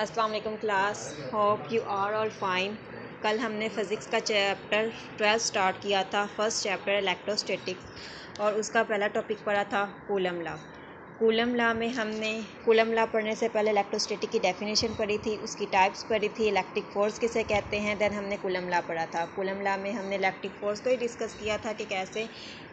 अस्सलाम वालेकुम class. Hope you are all fine कल हमने फ़िज़िक्स का चैप्टर ट्वेल्थ स्टार्ट किया था फ़र्स्ट चैप्टर इलेक्ट्रोस्टैटिक्स और उसका पहला टॉपिक पढ़ा था कूलम ला कूलम में हमने कूलम ला पढ़ने से पहले इलेक्ट्रोस्टैटिक की डेफिनेशन पढ़ी थी, उसकी टाइप्स पढ़ी थी इलेक्ट्रिक फोर्स किसे कहते हैं देन हमने कूलम ला पढ़ा था। कूलम ला में हमने इलेक्ट्रिक फोर्स को ही डिस्कस किया था कि कैसे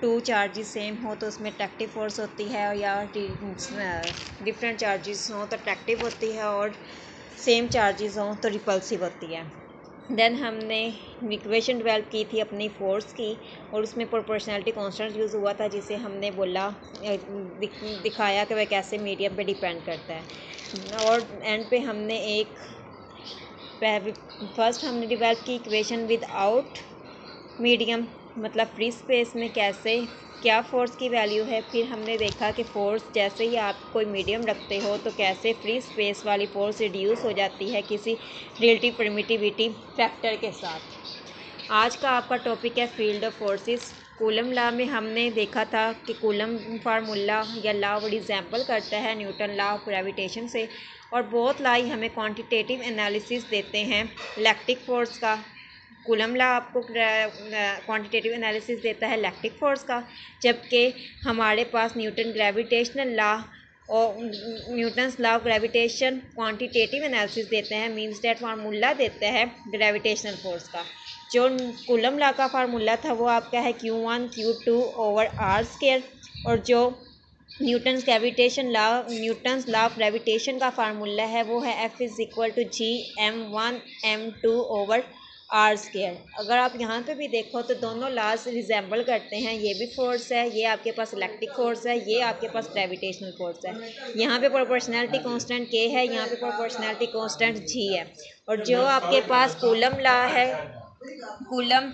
टू चार्जेस सेम हो तो उसमें अट्रैक्टिव फोर्स होती है और या डिफरेंट चार्जेस हों तो अट्रैक्टिव होती है और सेम चार्जेस हों तो रिपल्सिव होती है। देन हमने इक्वेशन डेवलप की थी अपनी फोर्स की और उसमें प्रोपोर्शनैलिटी कांस्टेंट यूज़ हुआ था, जिसे हमने बोला दिखाया कि वह कैसे मीडियम पे डिपेंड करता है। और एंड पे हमने एक फ़र्स्ट हमने डेवलप की इक्वेशन विद आउट मीडियम मतलब फ्री स्पेस में कैसे, क्या फ़ोर्स की वैल्यू है? फिर हमने देखा कि फ़ोर्स जैसे ही आप कोई मीडियम रखते हो तो कैसे फ्री स्पेस वाली फ़ोर्स रिड्यूस हो जाती है किसी रिलेटिव परमिटिविटी फैक्टर के साथ। आज का आपका टॉपिक है field of forces Coulomb law में हमने देखा था कि कूलम फार्मूला या ला वो एग्ज़ाम्पल करता है न्यूटन ला ऑफ़ ग्रेविटेशन से, और बहुत लाई हमें क्वांटिटेटिव एनालिसिस देते हैं इलेक्ट्रिक फोर्स का। कूलम ला आपको क्वांटिटेटिव एनालिसिस देता है इलेक्ट्रिक फोर्स का, जबकि हमारे पास न्यूटन ग्रेविटेशनल ला और Newton's law of gravitation quantitative analysis देते हैं मींस डेट फार्मूला देते हैं ग्रेविटेशनल फोर्स का। जो कूलम ला का फार्मूला था, वो आपका है Q one Q two over R square और जो Newton's gravitation law Newton's law of gravitation का फार्मूला है, वो है F is equal to G M one M two over R square अगर आप यहाँ पे भी देखो तो दोनों लाज रिजेंबल करते हैं। ये भी फोर्स है, ये आपके पास इलेक्ट्रिक फोर्स है, ये आपके पास ग्रेविटेशनल फोर्स है। यहाँ पे प्रोपोर्शनैलिटी कांस्टेंट के है, यहाँ पे प्रोपोर्शनैलिटी कांस्टेंट जी है। और जो आपके पास कूलम ला है, कूलम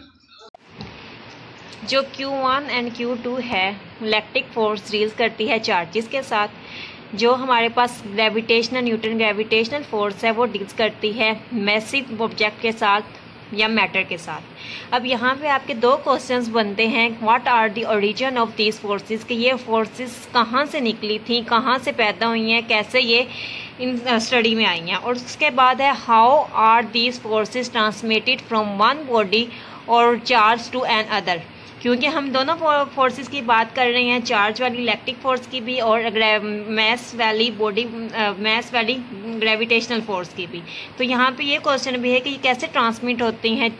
जो क्यू वन एंड क्यू है इलेक्ट्रिक फोर्स रील्स करती है चार्जेस के साथ। जो हमारे पास ग्रेविटेशनल न्यूटन ग्रेविटेशनल फोर्स है, वो डील्स करती है मैसिव ऑब्जेक्ट के साथ। या मैटर के साथ। अब यहाँ पे आपके दो क्वेश्चंस बनते हैं what are the origin of these forces कि ये फोर्सेस कहाँ से निकली थी, कहाँ से पैदा हुई हैं, कैसे ये इन स्टडी में आई हैं? और उसके बाद है how are these forces transmitted from one body और चार्ज टू एन अदर क्योंकि हम दोनों फोर्सेस की बात कर रहे हैं चार्ज वाली इलेक्ट्रिक फोर्स की भी और मैस वाली बॉडी मैस वाली ग्रेविटेशनल फोर्स की भी। तो यहाँ पे ये क्वेश्चन भी है कि कैसे ट्रांसमिट होती हैं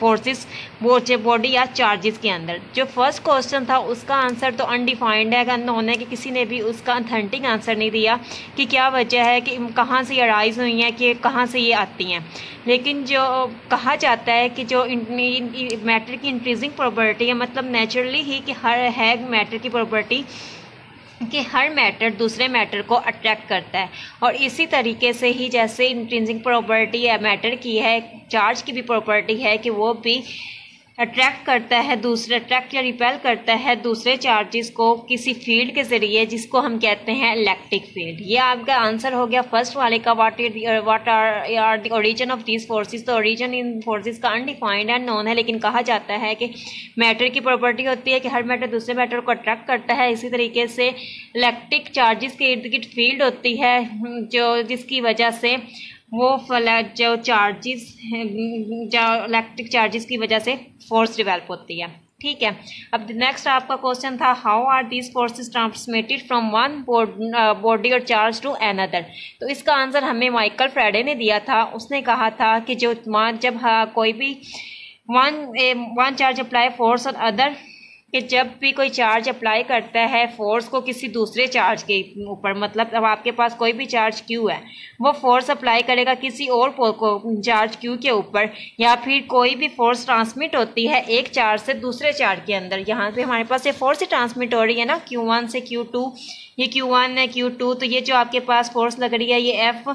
फोर्सेस बॉडी या चार्जेस के अंदर। जो फ़र्स्ट क्वेश्चन था, उसका आंसर तो अनडिफाइंड है। उन्होंने कि किसी ने भी उसका अथेंटिक आंसर नहीं दिया कि क्या वजह है, कि कहाँ से ये अराइज हुई हैं, कि कहाँ से ये आती हैं। लेकिन जो कहा जाता है कि जो मैटर की इंक्रीजिंग प्रॉपर्टी है मतलब नेचुरली ही कि हर है मैटर की प्रॉपर्टी कि हर मैटर दूसरे मैटर को अट्रैक्ट करता है। और इसी तरीके से ही जैसे इंक्रीजिंग प्रॉपर्टी है मैटर की है चार्ज की भी प्रॉपर्टी है कि वो भी अट्रैक्ट करता है, दूसरे अट्रैक्ट या रिपेल करता है, दूसरे चार्जेस को किसी फ़ील्ड के ज़रिए जिसको हम कहते हैं इलेक्ट्रिक फ़ील्ड ये आपका आंसर हो गया फ़र्स्ट वाले का what what are are the origin of these forces तो ओरिजिन इन फोर्सेस का अनडिफाइंड एंड नॉन है, लेकिन कहा जाता है कि मैटर की प्रॉपर्टी होती है कि हर मैटर दूसरे मैटर को अट्रैक्ट करता है। इसी तरीके से इलेक्ट्रिक चार्जेस के इर्द गिर्द फ़ील्ड होती है, जो जिसकी वजह से वो फ्लैट जो चार्जेस जो इलेक्ट्रिक चार्जेस की वजह से फोर्स डिवेल्प होती है। ठीक है? अब नेक्स्ट आपका क्वेश्चन था how are these forces transmitted from one body और चार्ज टू अनदर तो इसका आंसर हमें माइकल फ्राइडे ने दिया था। उसने कहा था कि जो जब हाँ, कोई भी one one charge apply force और अदर कि जब भी कोई चार्ज अप्लाई करता है फोर्स को किसी दूसरे चार्ज के ऊपर मतलब अब आपके पास कोई भी चार्ज क्यू है? वो फोर्स अप्लाई करेगा किसी और को चार्ज क्यू के ऊपर? या फिर कोई भी फोर्स ट्रांसमिट होती है एक चार्ज से दूसरे चार्ज के अंदर। यहाँ पे हमारे पास ये फोर्स ही ट्रांसमिट हो रही है ना? क्यू वन से क्यू टू ये क्यू वन है क्यू टू तो ये जो आपके पास फोर्स लग रही है, ये एफ़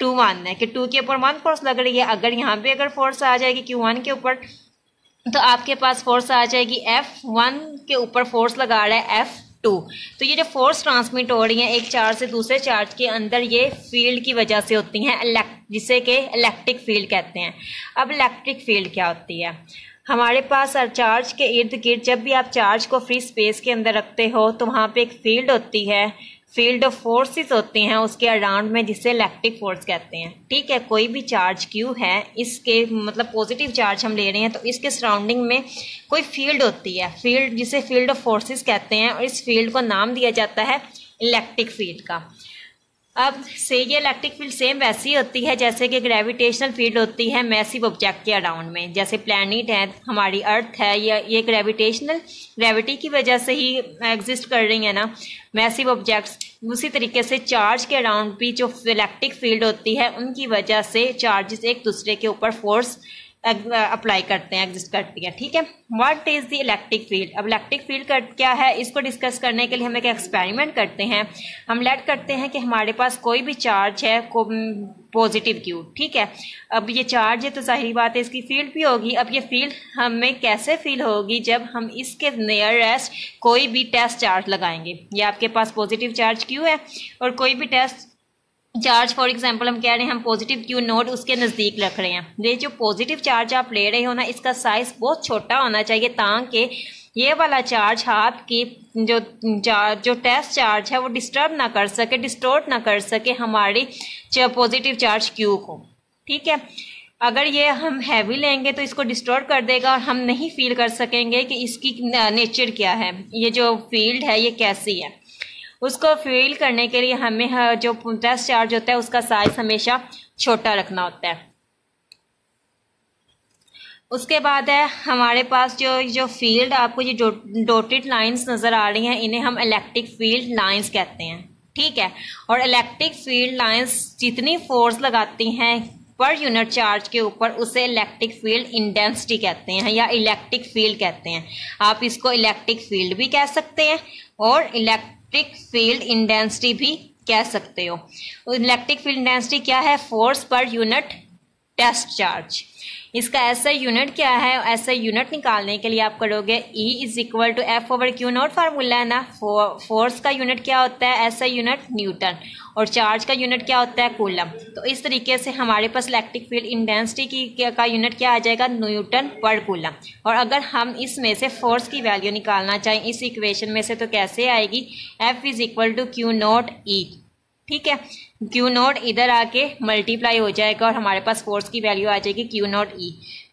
टू वन है कि टू के ऊपर वन फोर्स लग रही है। अगर यहाँ पे अगर फोर्स आ जाएगी क्यू वन के ऊपर तो आपके पास फोर्स आ जाएगी एफ़ वन के ऊपर फोर्स लगा रहा है एफ़ टू तो ये जो फोर्स ट्रांसमिट हो रही है, एक चार्ज से दूसरे चार्ज के अंदर ये फ़ील्ड की वजह से होती हैं जिसे कि इलेक्ट्रिक फ़ील्ड कहते हैं। अब इलेक्ट्रिक फ़ील्ड क्या होती है? हमारे पास चार्ज के इर्द गिर्द जब भी आप चार्ज को फ्री स्पेस के अंदर रखते हो तो वहाँ पे एक फ़ील्ड होती है फ़ील्ड ऑफ़ फोर्सेस होते हैं उसके अराउंड में जिसे इलेक्ट्रिक फोर्स कहते हैं। ठीक है, कोई भी चार्ज क्यू है, इसके मतलब पॉजिटिव चार्ज हम ले रहे हैं तो इसके सराउंडिंग में कोई फ़ील्ड होती है। फ़ील्ड जिसे फ़ील्ड ऑफ़ फोर्सेस कहते हैं और इस फ़ील्ड को नाम दिया जाता है इलेक्ट्रिक फ़ील्ड का। अब से ये इलेक्ट्रिक फ़ील्ड सेम वैसी होती है, जैसे कि ग्रेविटेशनल फ़ील्ड होती है मैसिव ऑब्जेक्ट के अराउंड में। जैसे प्लानट है, हमारी अर्थ है, या, ये ग्रेविटेशनल ग्रेविटी की वजह से ही एग्जिस्ट कर रही है ना मैसिव ऑब्जेक्ट्स उसी तरीके से चार्ज के अराउंड भी जो इलेक्ट्रिक फ़ील्ड होती है, उनकी वजह से चार्जेस एक दूसरे के ऊपर फोर्स अप्लाई करते हैं एग्जिस्ट करती है, ठीक है? What is the electric field अब इलेक्ट्रिक फ़ील्ड क्या है? इसको डिस्कस करने के लिए हम एक एक्सपेरिमेंट करते हैं। हम लेट करते हैं कि हमारे पास कोई भी चार्ज है, को पॉजिटिव क्यू? ठीक है? अब ये चार्ज है तो ज़ाहिर बात है इसकी फ़ील्ड भी होगी। अब ये फ़ील्ड हमें कैसे फील होगी जब हम इसके नियरेस्ट कोई भी टेस्ट चार्ज लगाएँगे? ये आपके पास पॉजिटिव चार्ज क्यू है? और कोई भी टेस्ट चार्ज फॉर एग्जांपल हम कह रहे हैं, हम पॉजिटिव क्यू नोट उसके नज़दीक रख रहे हैं। ये जो पॉजिटिव चार्ज आप ले रहे हो ना, इसका साइज़ बहुत छोटा होना चाहिए ताकि ये वाला चार्ज आपकी जो चार्ज जो टेस्ट चार्ज है, वो डिस्टर्ब ना कर सके डिस्टोर्ट ना कर सके हमारी पॉजिटिव चार्ज क्यू को। ठीक है? अगर ये हम हैवी लेंगे तो इसको डिस्टोर्ट कर देगा और हम नहीं फील कर सकेंगे कि इसकी नेचर क्या है। ये जो फ़ील्ड है, ये कैसी है? उसको फील करने के लिए हमें जो टेस्ट चार्ज होता है, उसका साइज़ हमेशा छोटा रखना होता है। उसके बाद है, हमारे पास जो जो फ़ील्ड आपको ये डोटेड लाइंस नज़र आ रही हैं, इन्हें हम इलेक्ट्रिक फ़ील्ड लाइंस कहते हैं। ठीक है? और इलेक्ट्रिक फ़ील्ड लाइंस जितनी फोर्स लगाती हैं पर यूनिट चार्ज के ऊपर, उसे इलेक्ट्रिक फ़ील्ड इंडेंसिटी कहते हैं, या इलेक्ट्रिक फ़ील्ड कहते हैं। आप इसको इलेक्ट्रिक फ़ील्ड भी कह सकते हैं, और इलेक्ट इलेक्ट्रिक फ़ील्ड इंडेंसिटी भी कह सकते हो। इलेक्ट्रिक फ़ील्ड इंडेंसिटी क्या है? Force per unit test charge इसका ऐसा यूनिट क्या है? ऐसा यूनिट निकालने के लिए आप करोगे E is equal to F over Q naught formula है ना? फोर्स का यूनिट क्या होता है? ऐसा यूनिट न्यूटन और चार्ज का यूनिट क्या होता है? कूलम तो इस तरीके से हमारे पास इलेक्ट्रिक फ़ील्ड इंटेंसिटी की का यूनिट क्या आ जाएगा? न्यूटन पर कूलम और अगर हम इसमें से फोर्स की वैल्यू निकालना चाहें, इस इक्वेशन में से तो कैसे आएगी? F is equal to Q naught E ठीक है? क्यू नोट इधर आके मल्टीप्लाई हो जाएगा और हमारे पास फोर्स की वैल्यू आ जाएगी क्यू नोट ई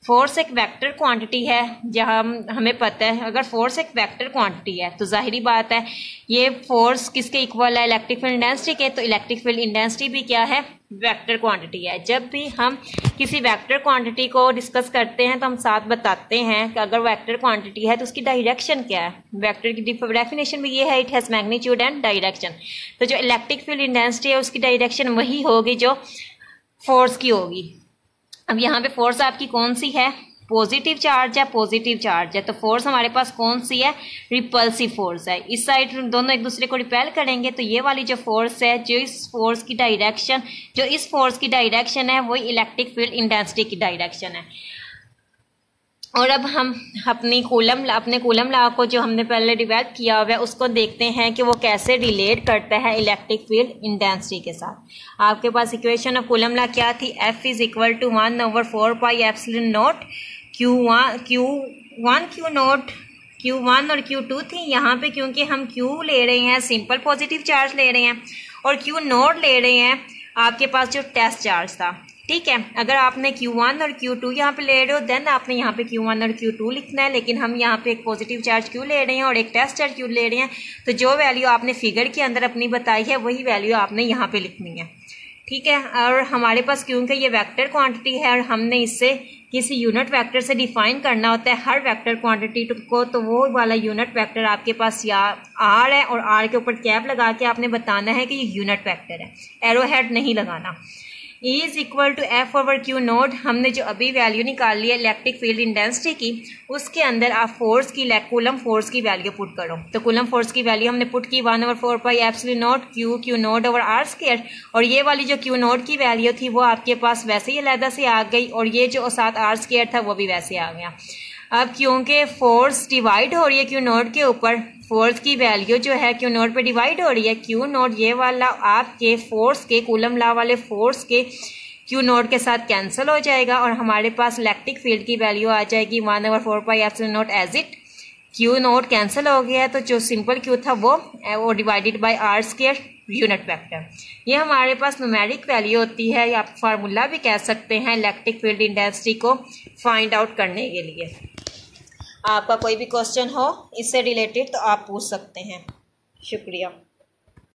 फोर्स एक वेक्टर क्वांटिटी है, जहाँ हमें पता है, अगर फोर्स एक वेक्टर क्वांटिटी है तो ज़ाहिर बात है, ये फोर्स किसके इक्वल है? इलेक्ट्रिक फ़ील्ड इंडेंसिटी के तो इलेक्ट्रिक फ़ील्ड इंडेंसिटी भी क्या है? वेक्टर क्वांटिटी है। जब भी हम किसी वेक्टर क्वांटिटी को डिस्कस करते हैं तो हम साथ बताते हैं कि अगर वेक्टर क्वांटिटी है तो उसकी डायरेक्शन क्या है? वेक्टर की डेफिनेशन भी ये है it has magnitude and direction तो जो इलेक्ट्रिक फ़ील्ड इंटेंसिटी है, उसकी डायरेक्शन वही होगी जो फोर्स की होगी। अब यहाँ पे फोर्स आपकी कौन सी है? पॉजिटिव चार्ज है पॉजिटिव चार्ज है तो फोर्स हमारे पास कौन सी है? रिपल्सिव फोर्स है। इस साइड दोनों एक दूसरे को रिपेल करेंगे तो ये वाली जो फोर्स है, जो इस फोर्स की डायरेक्शन जो इस फोर्स की डायरेक्शन है वही इलेक्ट्रिक फ़ील्ड इंटेंसिटी की डायरेक्शन है। और अब हम अपनी कूलम अपने कूलम ला को जो हमने पहले डिवेल्प किया हुआ है, उसको देखते हैं कि वो कैसे रिलेट करता है इलेक्ट्रिक फ़ील्ड इंटेंसिटी के साथ। आपके पास इक्वेशन ऑफ़ कूलम ला क्या थी? F is equal to one over four pi epsilon naught Q one Q one Q naught Q one और क्यू टू थी यहाँ पे क्योंकि हम क्यू ले रहे हैं सिंपल पॉजिटिव चार्ज ले रहे हैं और क्यू नोट ले रहे हैं, आपके पास जो टेस्ट चार्ज था, ठीक है? अगर आपने Q1 और Q2 यहाँ पे ले रहे हो देन आपने यहाँ पे Q1 और Q2 लिखना है, लेकिन हम यहाँ पे एक पॉजिटिव चार्ज क्यों ले रहे हैं और एक टेस्ट चार्ज क्यों ले रहे हैं तो जो वैल्यू आपने फिगर के अंदर अपनी बताई है, वही वैल्यू आपने यहाँ पे लिखनी है, ठीक है? और हमारे पास क्योंकि ये वेक्टर क्वांटिटी है और हमने इससे किसी यूनिट वेक्टर से डिफाइन करना होता है, हर वेक्टर क्वांटिटी को तो वो वाला यूनिट वेक्टर आपके पास या आर है और आर के ऊपर कैप लगा के आपने बताना है कि ये यूनिट वेक्टर है। एरो हेड नहीं लगाना। Is equal to F over Q naught हमने जो अभी वैल्यू निकाल ली है इलेक्ट्रिक फ़ील्ड इंटेंसिटी की, उसके अंदर आप फोर्स की कुलम फोर्स की वैल्यू पुट करो। तो कुलम फोर्स की वैल्यू हमने पुट की one over four pi epsilon naught Q Q naught over R square और ये वाली जो क्यू नोट की वैल्यू थी, वो आपके पास वैसे ही अलहदा से आ गई और ये जो साथ आर स्केयर था, वो भी वैसे आ गया। अब क्योंकि फोर्स डिवाइड हो रही है क्यू नोट के ऊपर फोर्स की वैल्यू जो है क्यू नोट पे डिवाइड हो रही है। क्यू नोट ये वाला आपके फोर्स के, कूलम ला वाले फोर्स के क्यू नोट के साथ कैंसिल हो जाएगा और हमारे पास इलेक्ट्रिक फ़ील्ड की वैल्यू आ जाएगी one over four pi F naught as it Q naught cancel हो गया है तो जो सिंपल क्यू था वो वो divided by R square unit vector ये हमारे पास नुमेरिक वैल्यू होती है, या आप फार्मूला भी कह सकते हैं इलेक्ट्रिक फ़ील्ड इंडस्ट्री को फाइंड आउट करने के लिए। आपका कोई भी क्वेश्चन हो इससे रिलेटेड तो आप पूछ सकते हैं। शुक्रिया।